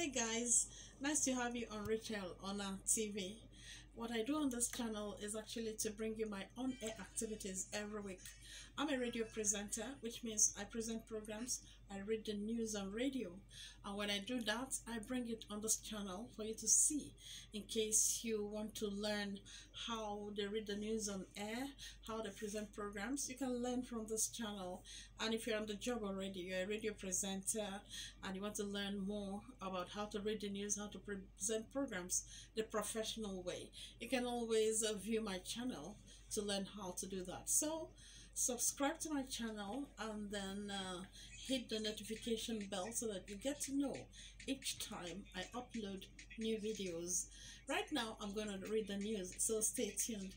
Hey guys, nice to have you on Rachel Onah TV. What I do on this channel is actually to bring you my on-air activities every week. I'm a radio presenter, which means I present programs, I read the news on radio, and when I do that, I bring it on this channel for you to see in case you want to learn how they read the news on air, how they present programs. You can learn from this channel. And if you're on the job already, you're a radio presenter and you want to learn more about how to read the news, how to present programs the professional way, you can always uh, view my channel to learn how to do that. So, subscribe to my channel and then uh, hit the notification bell so that you get to know each time I upload new videos. Right now, I'm going to read the news, so stay tuned.